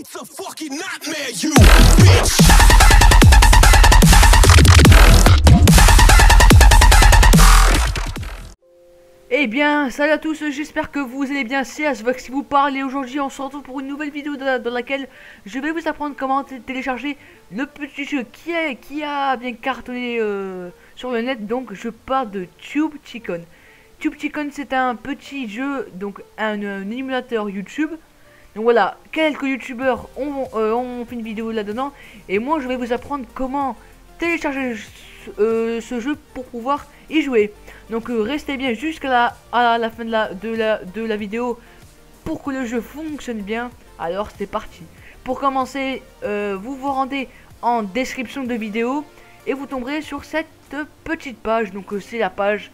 It's a fucking nightmare, you! Eh bien, salut à tous, j'espère que vous allez bien, c'est Asvox qui vous parle et aujourd'hui on se retrouve pour une nouvelle vidéo dans, laquelle je vais vous apprendre comment télécharger le petit jeu qui, est, qui a bien cartonné euh, sur le net, donc je parle de Tube Chicken. Tube Chicken c'est un petit jeu, donc un émulateur YouTube. Donc voilà, quelques youtubeurs ont, euh, ont fait une vidéo là-dedans et moi je vais vous apprendre comment télécharger ce- euh, jeu pour pouvoir y jouer. Donc euh, restez bien jusqu'à la, fin de la, vidéo pour que le jeu fonctionne bien. Alors c'est parti. Pour commencer, vous vous rendez en description de vidéo et vous tomberez sur cette petite page. Donc c'est la page,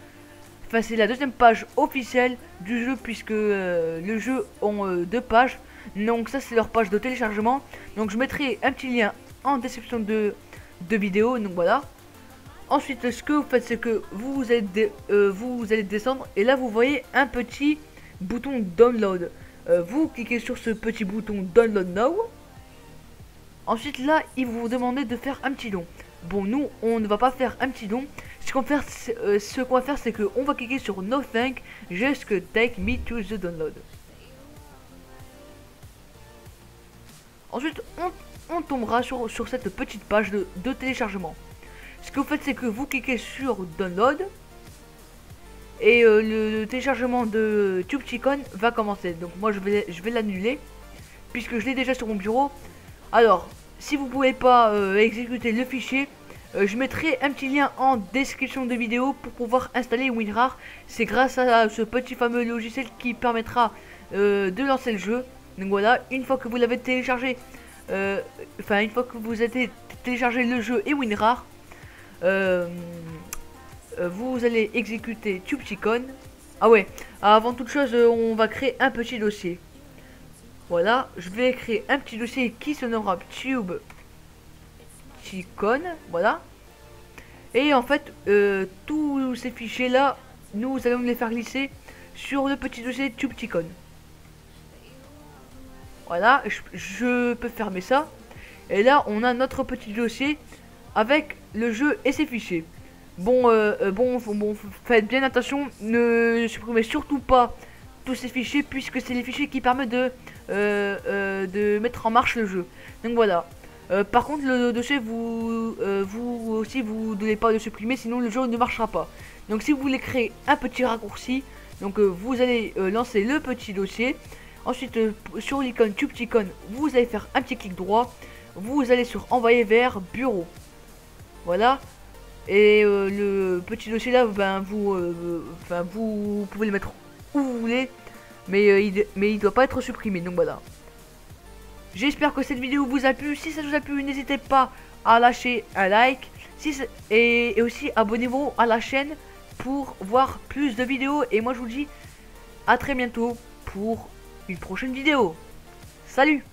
enfin c'est la deuxième page officielle du jeu puisque le jeu ont euh, deux pages. Donc ça c'est leur page de téléchargement. Donc je mettrai un petit lien en description de, vidéo. Donc voilà. Ensuite, ce que vous faites, c'est que vous euh, allez descendre et là vous voyez un petit bouton download. Euh, vous cliquez sur ce petit bouton download now. Ensuite, là, il vous demander de faire un petit don. Bon, nous, on ne va pas faire un petit don. Ce qu'on va faire, c'est- euh, ce qu'on va c'est va cliquer sur no thank, just take me to the download. Ensuite, on, tombera sur, cette petite page de, téléchargement. Ce que vous faites, c'est que vous cliquez sur Download et euh, le, téléchargement de TubeChicken va commencer. Donc moi, je vais, l'annuler puisque je l'ai déjà sur mon bureau. Alors, si vous pouvez pas euh, exécuter le fichier, euh, je mettrai un petit lien en description de vidéo pour pouvoir installer WinRAR. C'est grâce à ce petit fameux logiciel qui permettra de lancer le jeu. Donc voilà, une fois que vous l'avez téléchargé, euh, enfin une fois que vous avez téléchargé le jeu et WinRAR, euh, euh, vous allez exécuter TubeChicken. Ah ouais, avant toute chose, on va créer un petit dossier. Voilà, je vais créer un petit dossier qui se nommera Tube Chicken, voilà. Et en fait, tous ces fichiers là, nous allons les faire glisser sur le petit dossier Tube Chicken. Voilà, je, peux fermer ça. Et là, on a notre petit dossier avec le jeu et ses fichiers. Bon, euh, euh, bon, bon, faites bien attention, ne supprimez surtout pas tous ces fichiers puisque c'est les fichiers qui permettent de, euh, euh, mettre en marche le jeu. Donc voilà. Par contre, le dossier, vous, aussi, vous ne devez pas le supprimer, sinon le jeu ne marchera pas. Donc si vous voulez créer un petit raccourci, donc vous allez lancer le petit dossier. Ensuite, euh, sur l'icône TubeChicken, vous allez faire un petit clic droit. Vous allez sur envoyer vers bureau. Voilà. Et euh, le petit dossier là, ben vous, euh, vous pouvez le mettre où vous voulez, mais euh, il, mais il doit pas être supprimé. Donc voilà. J'espère que cette vidéo vous a plu. Si ça vous a plu, n'hésitez pas à lâcher un like. Et, et aussi abonnez-vous à la chaîne pour voir plus de vidéos. Et moi je vous dis à très bientôt pour une prochaine vidéo. Salut